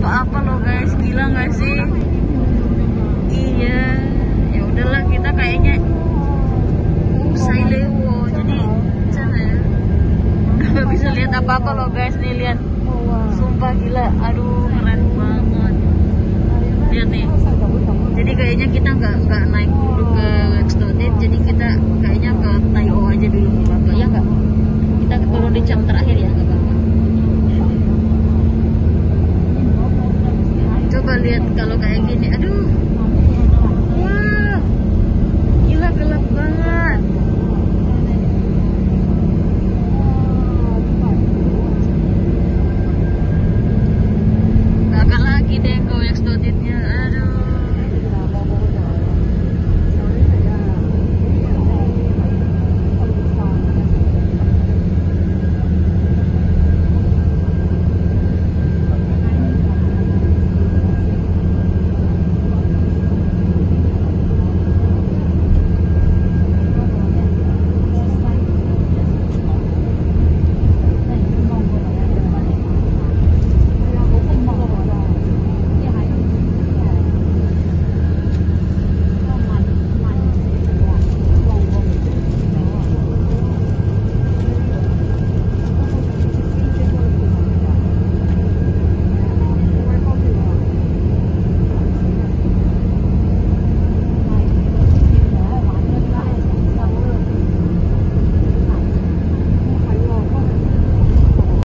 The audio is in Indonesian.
apa-apa loh guys. Gila nggak sih? Iya. Ya udahlah kita kayaknya usai lewo jadi sana ya. Nggak bisa lihat apa-apa loh guys. Nih lihat. Sumpah gila. Aduh keren banget. Lihat nih. Jadi kayaknya kita nggak nggak naik dulu ke Stodet jadi kita kayaknya ke Tayo aja dulu. Ya nggak? Kita turun di jam terakhir lihat kalau kayak gini aduh